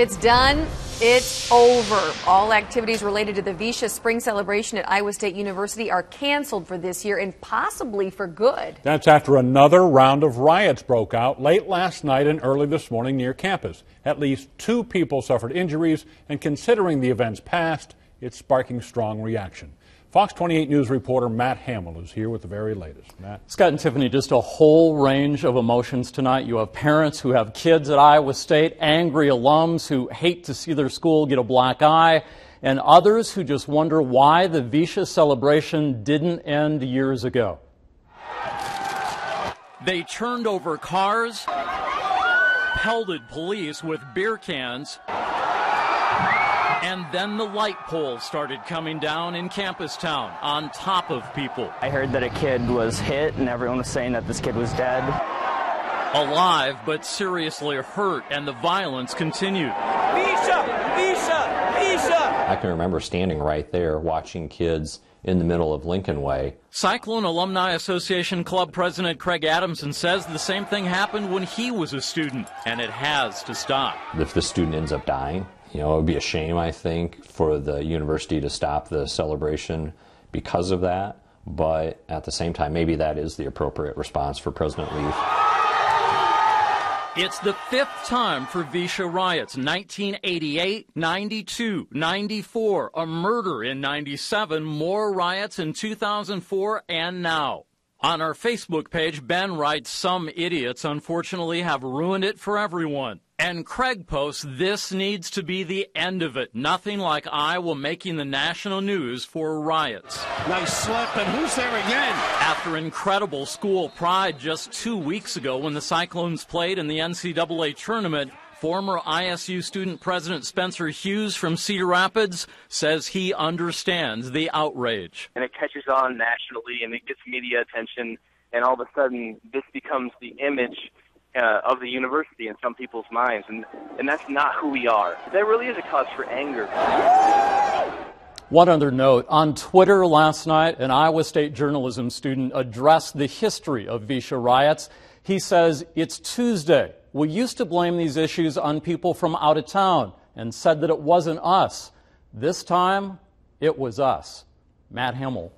It's done. It's over. All activities related to the Veishea Spring Celebration at Iowa State University are canceled for this year and possibly for good. That's after another round of riots broke out late last night and early this morning near campus. At least two people suffered injuries, and considering the events past, it's sparking strong reaction. Fox 28 News reporter Matt Hamill is here with the very latest. Matt. Scott and Tiffany, just a whole range of emotions tonight. You have parents who have kids at Iowa State, angry alums who hate to see their school get a black eye, and others who just wonder why the Veishea celebration didn't end years ago. They turned over cars, pelted police with beer cans, and then the light poles started coming down in Campustown on top of people. I heard that a kid was hit, and everyone was saying that this kid was dead. Alive, but seriously hurt, and the violence continued. Veishea! Veishea! Veishea! I can remember standing right there watching kids in the middle of Lincolnway. Cyclone Alumni Association Club President Craig Adamson says the same thing happened when he was a student, and it has to stop. If the student ends up dying, you know, it would be a shame, I think, for the university to stop the celebration because of that. But at the same time, maybe that is the appropriate response for President Leath. It's the fifth time for Veishea riots 1988, 92, 94, a murder in 97, more riots in 2004, and now. On our Facebook page, Ben writes, Some idiots unfortunately have ruined it for everyone. And Craig posts, This needs to be the end of it. Nothing like Iowa making the national news for riots. Nice slip, and who's there again? After incredible school pride just two weeks ago when the Cyclones played in the NCAA tournament, former ISU student president Spencer Hughes from Cedar Rapids says he understands the outrage. And it catches on nationally and it gets media attention, and all of a sudden, this becomes the image uh, of the university in some people's minds, and and that's not who we are. There really is a cause for anger. One other note on Twitter last night, an Iowa State journalism student addressed the history of Veishea riots. He says it's Tuesday. We used to blame these issues on people from out of town and said that it wasn't us. This time, it was us. Matt Hamill,